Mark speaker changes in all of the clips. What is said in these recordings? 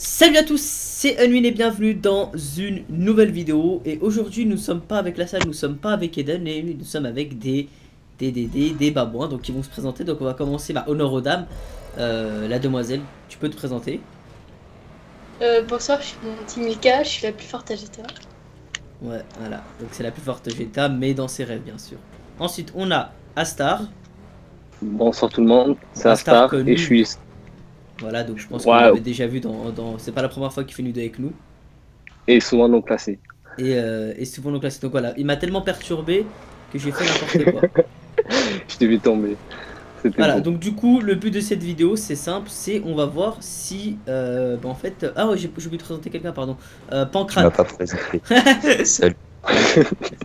Speaker 1: Salut à tous, c'est Unwin et bienvenue dans une nouvelle vidéo. Et aujourd'hui nous sommes pas avec la salle, nous sommes pas avec Eden et nous sommes avec des des, des, des, des babouins donc ils vont se présenter. Donc on va commencer, bah honneur aux dames. Euh, La demoiselle, tu peux te présenter.
Speaker 2: Euh, bonsoir, je suis Timika, je suis la plus forte à GTA.
Speaker 1: Ouais voilà, donc c'est la plus forte GTA mais dans ses rêves bien sûr. Ensuite on a Astar.
Speaker 3: Bonsoir tout le monde, c'est
Speaker 1: Astar
Speaker 3: Astar et je suis
Speaker 1: Voilà donc je pense
Speaker 3: Ouais.
Speaker 1: qu'on l'avait déjà vu dans, dans... C'est pas la première fois qu'il fait une vidéo avec nous
Speaker 3: et souvent non classé.
Speaker 1: Et, euh, et souvent donc là c'est donc voilà, il m'a tellement perturbé que j'ai fait n'importe quoi
Speaker 3: Je t'ai vu tomber.
Speaker 1: Voilà,
Speaker 3: bon.
Speaker 1: donc du coup, le but de cette vidéo, c'est simple, c'est on va voir si, euh, bah, en fait, ah ouais, j'ai oublié de présenter quelqu'un, pardon, euh, Pancrate,
Speaker 4: pas présenté. Salut.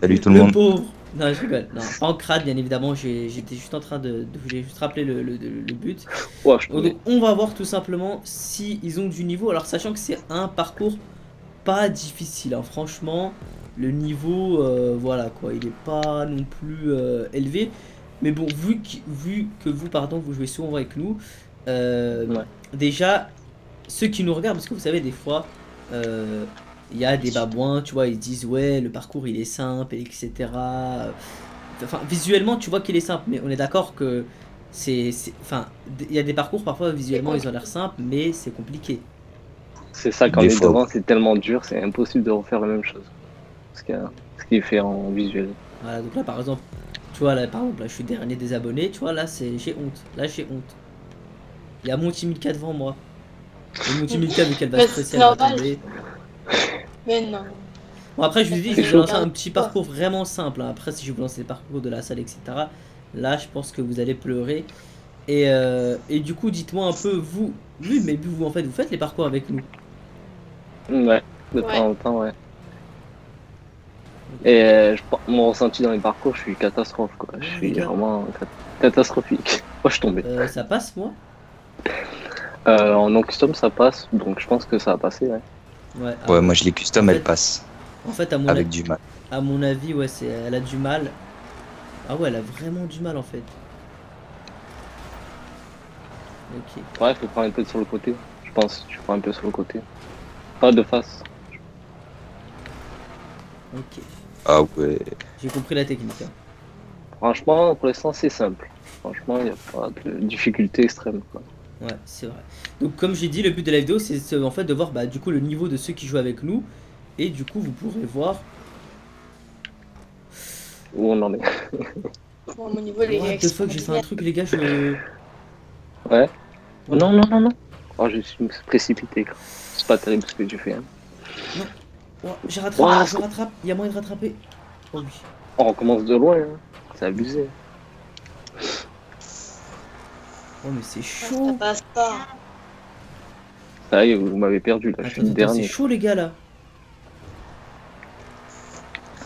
Speaker 4: Salut tout le
Speaker 1: le
Speaker 4: monde.
Speaker 1: pauvre, non je rigole, non, Pancrate, bien évidemment, j'ai- j'étais juste en train de, de vous juste rappeler le, le- le- le but.
Speaker 3: Ouais, je
Speaker 1: Donc,
Speaker 3: connais.
Speaker 1: on va voir tout simplement si ils ont du niveau, alors sachant que c'est un parcours pas difficile, hein. franchement, le niveau, euh, voilà quoi, il est pas non plus euh, élevé, mais bon, vu que, vu que vous, pardon, vous jouez souvent avec nous, euh,
Speaker 3: Ouais.
Speaker 1: déjà, ceux qui nous regardent, parce que vous savez, des fois, il y a des babouins, tu vois, ils disent, ouais, le parcours il est simple, etc. Enfin, visuellement, tu vois qu'il est simple, mais on est d'accord que c'est. Enfin, il y a des parcours, parfois, visuellement, ils ont l'air simples, mais c'est compliqué.
Speaker 3: C'est ça, quand
Speaker 4: Des
Speaker 3: on est
Speaker 4: fois.
Speaker 3: devant, c'est tellement dur, c'est impossible de refaire la même chose. Ce qu'il fait en visuel.
Speaker 1: Voilà, donc là, par exemple, tu vois, là, par exemple, là, je suis dernier des abonnés, tu vois, là, c'est j'ai honte. Là, j'ai honte. Il y a mon Team Milka devant moi. Et mon Team Milka, vu qu'elle va stresser,
Speaker 2: c'est
Speaker 1: elle va tomber.
Speaker 2: Mais non.
Speaker 1: Bon, après, je vous ai dit, je vais vous lancer un petit parcours vraiment simple. hein. Après, si je vous lance les parcours de la salle, etc., là, je pense que vous allez pleurer. Et, euh, et du coup, dites-moi un peu, vous, oui, mais vous, en fait, vous faites les parcours avec nous.
Speaker 3: Ouais, de
Speaker 2: Ouais.
Speaker 3: temps en temps, ouais. Et euh, je, pense- mon ressenti dans les parcours, je suis catastrophe, quoi. Je suis vraiment cat- catastrophique. Moi, je suis tombé.
Speaker 1: Euh, ça passe, moi?
Speaker 3: Euh, en non custom, ça passe, donc je pense que ça a passé, ouais.
Speaker 1: Ouais, ah,
Speaker 4: Ouais, moi je les custom,
Speaker 1: En fait,
Speaker 4: elles passent.
Speaker 1: En fait, à mon,
Speaker 4: Avec
Speaker 1: avis,
Speaker 4: du mal.
Speaker 1: à mon avis, ouais, c'est, elle a du mal. Ah ouais, elle a vraiment du mal, en fait. Ok.
Speaker 3: Ouais, faut prendre un peu sur le côté. Je pense, tu prends un peu sur le côté. Pas de face.
Speaker 1: Ok,
Speaker 4: Ah ouais.
Speaker 1: j'ai compris la technique. hein.
Speaker 3: Franchement, pour l'instant, c'est simple. Franchement, il n'y a pas de difficulté extrême, quoi.
Speaker 1: Ouais, c'est vrai. Donc, comme j'ai dit, le but de la vidéo, c'est en fait de voir bah, du coup le niveau de ceux qui jouent avec nous. Et du coup, vous pourrez voir.
Speaker 3: Où on en est.
Speaker 2: Bon, mon niveau, les
Speaker 1: What the fuck, j'ai fait un truc, les gars, je.
Speaker 3: Ouais. Non, non, non, non. Oh, je suis précipité, quoi. C'est pas terrible ce que j'ai fait. Hein.
Speaker 1: Oh, j'ai rattrapé, je rattrape, il y a moyen de rattraper. Oh oui.
Speaker 3: Oh, on commence de loin, hein. C'est abusé.
Speaker 1: Oh, mais c'est
Speaker 2: Ça
Speaker 1: chaud.
Speaker 2: passe pas.
Speaker 3: Ça y est, vous m'avez perdu, là. je suis
Speaker 1: Attends,
Speaker 3: le
Speaker 1: attends, c'est
Speaker 3: dernier.
Speaker 1: chaud, les gars, là.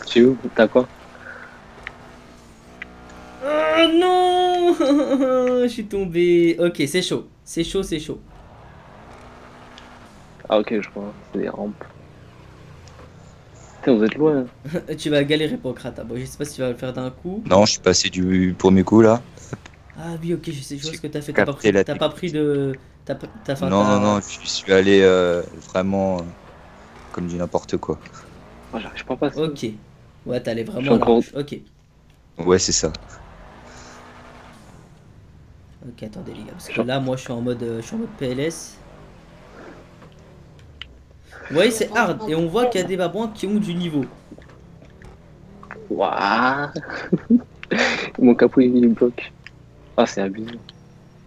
Speaker 3: Tu es où? T'as quoi?
Speaker 1: Oh non Je suis tombé. Ok, c'est chaud. C'est chaud, c'est chaud.
Speaker 3: Ah, ok, je vois. C'est des rampes. Putain, vous êtes loin. hein.
Speaker 1: tu vas galérer, Pancrate. hein. Bon, je sais pas si tu vas le faire d'un coup.
Speaker 4: Non, je suis passé du premier coup là.
Speaker 1: Ah oui, ok, je sais, je vois ce que t'as fait. T'as pas, pris- pas pris de. T'as pas- t'as fait un-
Speaker 4: non, non, non, je suis allé euh, vraiment euh, comme du n'importe quoi.
Speaker 3: Oh, j'arrive pas à passer.
Speaker 1: Ok. Ouais, t'allais
Speaker 3: Je
Speaker 1: vraiment
Speaker 3: suis
Speaker 1: à la. Ok.
Speaker 4: Ouais, c'est ça.
Speaker 1: Ok, attendez, les gars. Parce que là, moi, je suis en mode, euh, je suis en mode PLS. Vous voyez, c'est hard. Et on voit qu'il y a des babouins qui ont du niveau.
Speaker 3: Waouh Mon capot, il bloque. Ah, c'est abusé.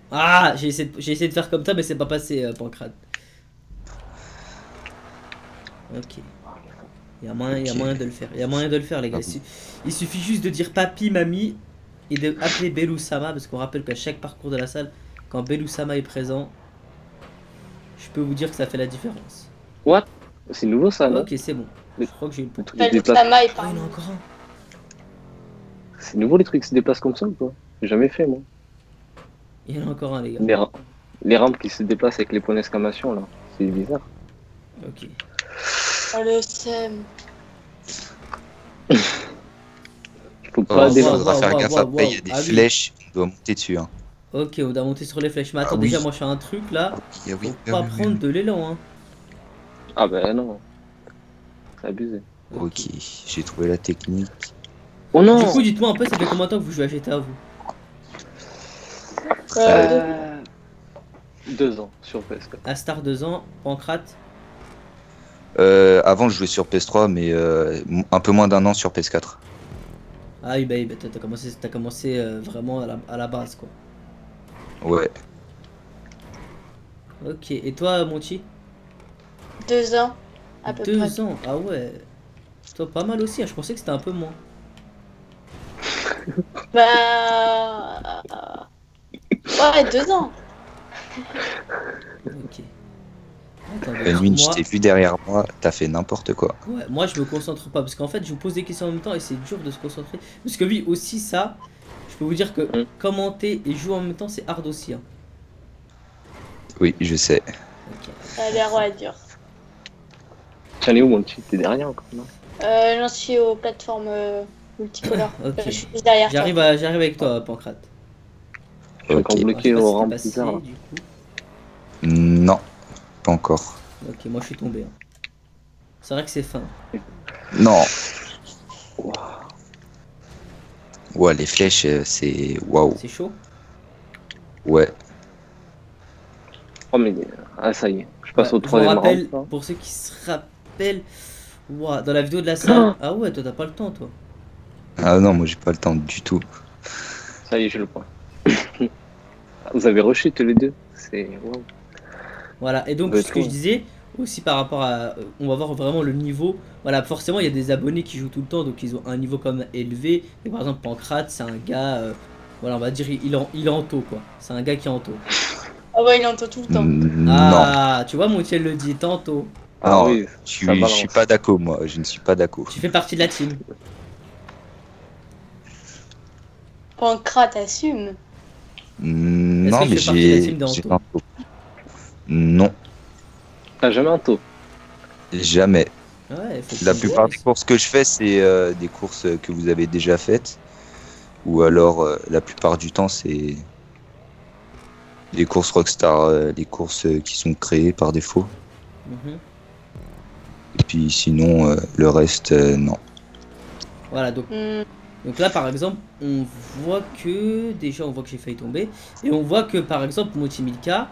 Speaker 1: Ah, j'ai essayé, de- j'ai essayé de faire comme ça, mais c'est pas passé, euh, Pancrate. Ok. Il y a moyen, il y a
Speaker 4: Ok.
Speaker 1: moyen de le faire. Il y a moyen de le faire, les gars.
Speaker 4: Ah
Speaker 1: Il su- Il suffit juste de dire papi, mamie et de appeler Belou Sama parce qu'on rappelle qu'à chaque parcours de la salle, quand Belou Sama est présent, je peux vous dire que ça fait la différence.
Speaker 3: C'est nouveau, ça,
Speaker 1: Ok, c'est bon. Je crois que j'ai eu le point.
Speaker 3: Le truc qui
Speaker 2: Pas
Speaker 1: Ah,
Speaker 2: par
Speaker 1: il y en a encore un.
Speaker 3: C'est nouveau, les trucs qui se déplacent comme ça ou quoi J'ai jamais fait, moi.
Speaker 1: Il y en a encore un, les gars.
Speaker 3: Les, ra- les rampes qui se déplacent avec les points d'exclamation, là. C'est bizarre.
Speaker 1: Ok.
Speaker 2: Ah, le SEM.
Speaker 3: Il faut
Speaker 4: Oh,
Speaker 3: pas
Speaker 1: wow, wow,
Speaker 4: faire
Speaker 1: wow,
Speaker 4: gaffe après, il y a des
Speaker 1: Ah oui.
Speaker 4: flèches, on doit monter dessus. Hein.
Speaker 1: Ok, on doit monter sur les flèches. Mais attends,
Speaker 4: Ah oui.
Speaker 1: déjà, moi je fais un truc là.
Speaker 4: Ah oui,
Speaker 1: Faut
Speaker 4: ah
Speaker 1: pas prendre
Speaker 4: oui.
Speaker 1: de l'élan, hein.
Speaker 3: Ah ben non. C'est abusé.
Speaker 4: Ok, j'ai trouvé la technique.
Speaker 3: Oh non
Speaker 1: Du coup, dites-moi un peu, ça fait combien de temps que vous jouez à GTA vous?
Speaker 2: Euh,
Speaker 3: Euh, Deux ans sur PS4.
Speaker 1: Astar 2 ans, Pancrate
Speaker 4: Euh, avant, je jouais sur PS3, mais euh, un peu moins d'un an sur PS4.
Speaker 1: Ah oui, bah, oui, bah, t'as commencé, t'as commencé euh, vraiment à la, à la base quoi.
Speaker 4: Ouais.
Speaker 1: Ok, et toi Monty
Speaker 2: deux ans, à peu
Speaker 1: Deux
Speaker 2: près.
Speaker 1: ans, ah ouais. Toi pas mal aussi, hein, je pensais que c'était un peu moins.
Speaker 2: Bah. Ouais, deux ans.
Speaker 1: Ok. Attends,
Speaker 4: Euh, je
Speaker 1: moi,
Speaker 4: t'ai vu derrière moi, t'as fait n'importe quoi.
Speaker 1: ouais, moi je me concentre pas parce qu'en fait je vous pose des questions en même temps et c'est dur de se concentrer. Parce que oui, aussi ça, je peux vous dire que
Speaker 3: Mm.
Speaker 1: commenter et jouer en même temps c'est hard aussi. hein.
Speaker 4: Oui, je sais.
Speaker 1: Ok.
Speaker 2: Ça a l'air ouais, dur.
Speaker 3: Tiens, où mon petit? T'es derrière encore, non?
Speaker 2: Euh, J'en suis aux plateformes euh, multicolores.
Speaker 1: Ok.
Speaker 2: Euh,
Speaker 1: j'arrive avec toi Pancrate.
Speaker 3: Je suis encore
Speaker 4: Ok.
Speaker 3: bloqué
Speaker 1: sais pas
Speaker 3: au
Speaker 1: passé,
Speaker 3: bizarre. là.
Speaker 4: Non, pas encore.
Speaker 1: Ok, moi je suis tombé. hein. C'est vrai que c'est fin.
Speaker 4: Non. Ouais, les flèches, euh, c'est waouh.
Speaker 1: C'est chaud?
Speaker 4: Ouais.
Speaker 3: Oh mais ah ça y est, je passe
Speaker 1: Ouais,
Speaker 3: au
Speaker 1: je vous
Speaker 3: troisième
Speaker 1: rappelle,
Speaker 3: round.
Speaker 1: pour ceux qui se rappellent, ouah, dans la vidéo de la salle. Ah ouais, toi t'as pas le temps toi.
Speaker 4: Ah non, moi j'ai pas le temps du tout.
Speaker 3: Ça y est, j'ai le point. Vous avez rushé tous les deux. C'est wow.
Speaker 1: Voilà, et donc ce que je disais, aussi par rapport à. euh, On va voir vraiment le niveau. Voilà, forcément il y a des abonnés qui jouent tout le temps, donc ils ont un niveau comme élevé. Et par exemple, Pancrate, c'est un gars. euh, voilà, on va dire, il, en, il est en taux quoi. C'est un gars qui est en taux.
Speaker 2: Ah ouais, il entend tout le temps.
Speaker 4: Mm, Non.
Speaker 1: Ah, tu vois, Montiel le dit, tantôt.
Speaker 3: Ah
Speaker 4: Non,
Speaker 3: oui,
Speaker 4: Je suis,
Speaker 3: ça
Speaker 4: je suis pas d'accord, moi. Je ne suis pas d'accord.
Speaker 1: Tu fais partie de la team.
Speaker 2: Pancrate assume.
Speaker 4: Mm, Non, mais j'ai
Speaker 1: team d'Anto
Speaker 4: j'ai un taux. Non,
Speaker 3: T'as jamais un taux.
Speaker 4: jamais.
Speaker 1: Ouais, faut que
Speaker 4: La plupart des courses que je fais, c'est euh, des courses que vous avez déjà faites. Ou alors, euh, la plupart du temps, c'est des courses Rockstar, euh, des courses qui sont créées par défaut.
Speaker 1: Mhm.
Speaker 4: Et puis sinon, euh, le reste, euh, non.
Speaker 1: Voilà, donc
Speaker 2: Hmm.
Speaker 1: Donc là, par exemple, on voit que déjà, on voit que j'ai failli tomber, et on voit que par exemple, Motimilka,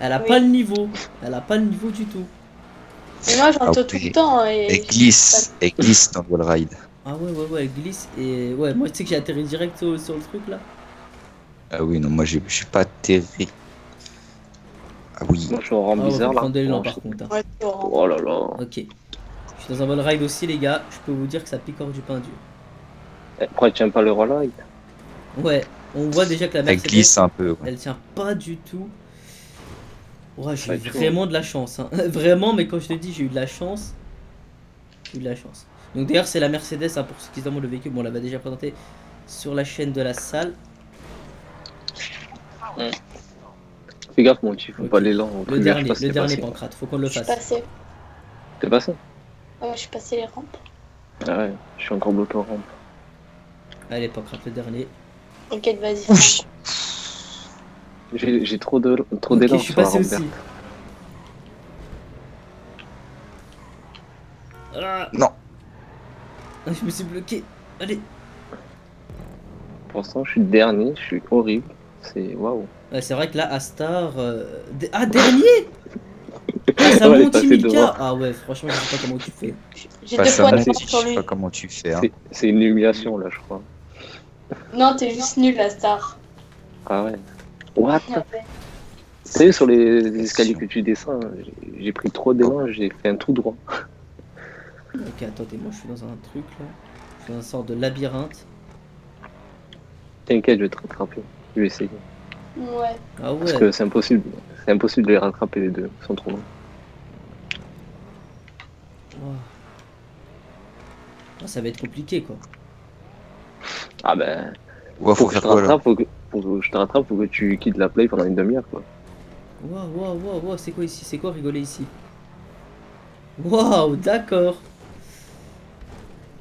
Speaker 1: elle a
Speaker 2: Oui.
Speaker 1: pas le niveau, elle a pas le niveau du tout.
Speaker 2: Et moi, j'entends
Speaker 4: Ah
Speaker 2: tout le temps. Et
Speaker 4: Elle glisse, elle glisse dans le wall ride.
Speaker 1: Ah ouais, ouais, ouais, elle glisse et ouais, moi tu sais que j'ai atterri direct sur, sur le truc là.
Speaker 4: Ah oui, non, moi j'ai- je suis pas atterri. Ah oui,
Speaker 3: Moi je suis en rang
Speaker 1: Ah,
Speaker 3: bizarre là. Oh,
Speaker 1: par contre. hein.
Speaker 3: Oh là là.
Speaker 1: Ok. Je suis dans un wall ride aussi, les gars. Je peux vous dire que ça picore du pain dur.
Speaker 3: Pourquoi tu tiens pas le relais
Speaker 1: Ouais, on voit déjà que la
Speaker 4: elle
Speaker 1: Mercedes,
Speaker 4: glisse un peu. ouais.
Speaker 1: elle tient pas du tout. Ouais, j'ai eu
Speaker 3: tout.
Speaker 1: vraiment de la chance. hein. Vraiment, mais quand je te dis j'ai eu de la chance, j'ai eu de la chance. Donc d'ailleurs, c'est la Mercedes, hein, pour ceux qui se demandent le véhicule. Bon, on l'avait déjà présenté sur la chaîne de la salle.
Speaker 3: Fais gaffe mon petit, faut pas l'élan.
Speaker 1: Le dernier, le dernier Pancrate, faut qu'on le
Speaker 2: Je suis
Speaker 1: fasse.
Speaker 2: passé.
Speaker 3: T'es passé?
Speaker 2: Ouais, je suis passé les rampes.
Speaker 3: Ah ouais, je suis encore bloqué en rampe.
Speaker 1: Allez, Pancrate, le dernier.
Speaker 2: T'inquiète, vas-y.
Speaker 3: J'ai trop de trop
Speaker 1: Ok,
Speaker 3: d'élan
Speaker 1: je suis
Speaker 3: sur
Speaker 1: passé aussi. Ah,
Speaker 4: Non,
Speaker 1: Ah, je me suis bloqué. Allez.
Speaker 3: Pour l'instant, je suis dernier, je suis horrible. C'est waouh.
Speaker 1: Ouais, c'est vrai que là, Astar. euh, Ah, dernier Ah, ça
Speaker 3: Ouais,
Speaker 1: monte
Speaker 3: devant.
Speaker 1: Ah ouais, franchement, je sais pas comment tu fais.
Speaker 2: J'ai
Speaker 4: pas
Speaker 2: deux points de
Speaker 4: moi,
Speaker 2: force
Speaker 4: je
Speaker 2: sur
Speaker 4: sais
Speaker 2: lui.
Speaker 4: pas comment tu fais. hein.
Speaker 3: C'est- C'est une humiliation là, je crois.
Speaker 2: Non, t'es juste nul, la star.
Speaker 3: Ah ouais. What?
Speaker 2: Ouais.
Speaker 3: Tu sur les les escaliers que tu descends, j'ai- pris trop d'élan, j'ai fait un tout droit.
Speaker 1: Ok, attendez, moi je suis dans un truc là. Je suis dans un sort de labyrinthe.
Speaker 3: T'inquiète, je vais te rattraper. Je vais essayer.
Speaker 2: Ouais.
Speaker 1: Ah
Speaker 3: Parce que c'est impossible. C'est impossible de les rattraper les deux. Ils sont trop longs.
Speaker 1: Ouah. Ah, ça va être compliqué quoi.
Speaker 3: Ah ben.
Speaker 4: Ouais,
Speaker 3: Faut
Speaker 4: faut
Speaker 3: que je
Speaker 4: faire
Speaker 3: te
Speaker 4: quoi là
Speaker 3: rattrape, faut que, faut que je te rattrape, faut que tu quittes la play pendant une demi-heure quoi.
Speaker 1: Waouh, waouh, waouh, waouh, c'est quoi ici? C'est quoi rigoler ici? Waouh, d'accord.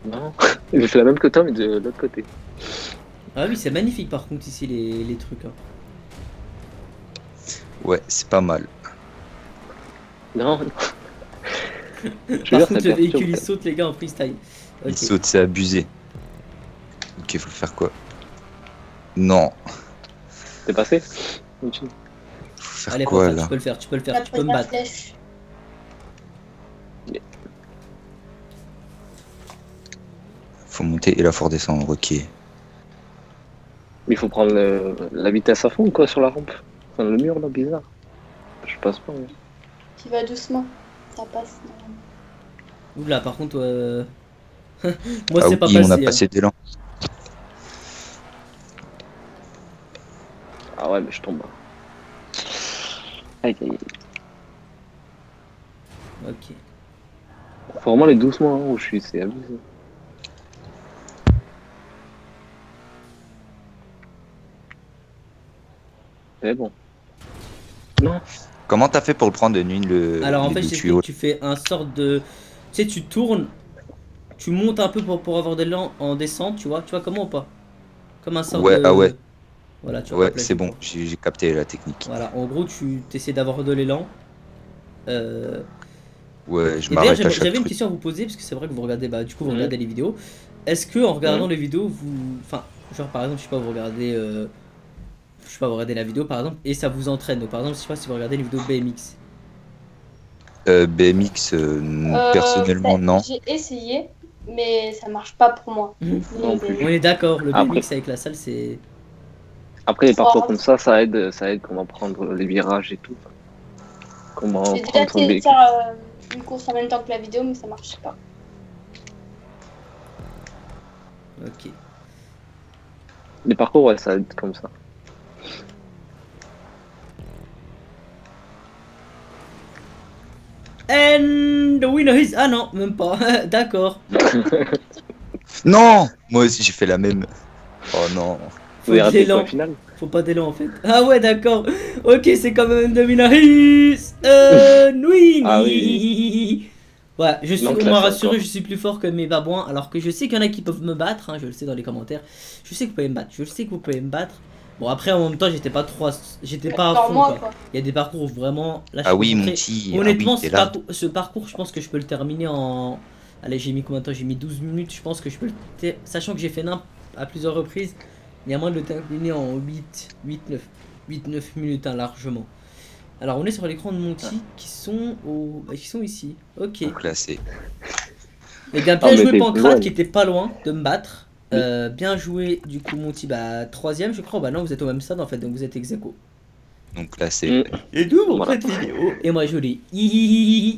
Speaker 3: Non. J'ai fait la même que toi, mais de l'autre côté.
Speaker 1: Ah oui, c'est magnifique par contre ici les, les trucs. hein.
Speaker 4: Ouais, c'est pas mal.
Speaker 3: Non, non. Je
Speaker 1: Par
Speaker 3: dire,
Speaker 1: contre, le véhicule il saute, les gars, en freestyle.
Speaker 4: Il
Speaker 1: Ok.
Speaker 4: saute, c'est abusé. Ok, faut faire quoi? Non.
Speaker 3: T'es passé?
Speaker 4: Faut faire
Speaker 1: Allez,
Speaker 4: quoi là?
Speaker 1: tu peux le faire, tu peux le faire, tu peux me battre.
Speaker 2: flèche.
Speaker 4: Faut monter et la faut descendre, ok.
Speaker 3: Mais il faut prendre le- la vitesse à fond, quoi, sur la rampe. Enfin, le mur, là, bizarre. Je passe pas. moi.
Speaker 2: Tu vas doucement. Ça passe.
Speaker 1: Oula, par contre, euh... moi
Speaker 4: ah
Speaker 1: c'est pas
Speaker 4: oui,
Speaker 1: passé.
Speaker 4: on a
Speaker 1: hein.
Speaker 4: passé d'élan.
Speaker 3: Ah ouais, mais je tombe. Aïe, aïe, aïe.
Speaker 1: Ok.
Speaker 3: Faut vraiment aller doucement hein, où je suis, c'est abusé. Mais bon. Non.
Speaker 4: Comment t'as fait pour le prendre de nuit le
Speaker 1: Alors en
Speaker 4: les
Speaker 1: fait,
Speaker 4: tuyaux
Speaker 1: tu fais un sorte de. Tu sais, tu tournes, tu montes un peu pour, pour avoir de l'élan en descente, tu vois. Tu vois comment ou pas? Comme un sort
Speaker 4: Ouais,
Speaker 1: de.
Speaker 4: ah ouais.
Speaker 1: Voilà, tu vois.
Speaker 4: Ouais, c'est bon, j'ai capté la technique.
Speaker 1: Voilà, en gros, tu essaies d'avoir de l'élan. Euh,
Speaker 4: Ouais, je m'arrête à
Speaker 1: j'avais
Speaker 4: chaque
Speaker 1: j'avais une question à vous poser, parce que c'est vrai que vous regardez, bah, du coup, vous regardez les vidéos. Est-ce que en regardant les vidéos, vous. Enfin, genre par exemple, je sais pas, vous regardez. euh, Je sais pas, vous regardez la vidéo par exemple, et ça vous entraîne. Donc par exemple, je sais pas si vous regardez les vidéos BMX.
Speaker 4: Euh, BMX, euh,
Speaker 2: Euh,
Speaker 4: personnellement,
Speaker 2: ça-
Speaker 4: non.
Speaker 2: J'ai essayé, mais ça marche pas pour moi.
Speaker 1: Mhm.
Speaker 3: Non plus.
Speaker 1: On est d'accord, le
Speaker 3: Après-
Speaker 1: BMX avec la salle, c'est.
Speaker 3: Après, les parcours
Speaker 2: Oh.
Speaker 3: comme ça, ça aide, ça aide comment prendre les virages et tout. Comment
Speaker 2: J'ai déjà essayé de faire euh, une course en même temps que la vidéo, mais ça marche pas.
Speaker 1: Ok.
Speaker 3: Les parcours, ouais, ça aide comme ça.
Speaker 1: And the winner is. Ah non, même pas. D'accord.
Speaker 4: Non Moi aussi, j'ai fait la même. Oh non.
Speaker 1: Faut
Speaker 3: final
Speaker 1: Faut pas d'élan en fait. Ah ouais, d'accord. Ok, c'est quand même the winner is. Euh. Nwini.
Speaker 3: Ah oui.
Speaker 1: Ouais, je suis,
Speaker 3: classé
Speaker 1: m'a rassuré, je suis plus fort que mes babouins, alors que je sais qu'il y en a qui peuvent me battre, hein, je le sais dans les commentaires. Je sais que vous pouvez me battre, je le sais que vous pouvez me battre. Bon, après, en même temps, j'étais pas trop. à- J'étais pas à fond,
Speaker 2: moi,
Speaker 1: quoi.
Speaker 2: quoi.
Speaker 1: Il y a des parcours où vraiment. Là,
Speaker 4: Ah oui, mon petit. ah
Speaker 1: Honnêtement,
Speaker 4: oui,
Speaker 1: ce, parcours, ce parcours, je pense que je peux le terminer en. Allez, j'ai mis combien de temps? J'ai mis 12 minutes. Je pense que je peux le. Sachant que j'ai fait nimp à plusieurs reprises, il y a moyen de le terminer en 8, 8, 9, 8, 9 minutes, hein, largement. Alors, on est sur l'écran de Monty qui sont au. bah, qui sont ici. Ok. Gars,
Speaker 3: Ah,
Speaker 1: bien
Speaker 3: mais
Speaker 1: joué Pancrate qui était pas loin de me battre. Euh, bien joué, du coup, Monty, bah, troisième, je crois. Bah, non, vous êtes au même stade en fait, donc vous êtes ex aequo.
Speaker 4: Donc là, c'est.
Speaker 3: Mm.
Speaker 1: Et d'où
Speaker 3: Voilà.
Speaker 1: cette vidéo Et moi, je l'ai.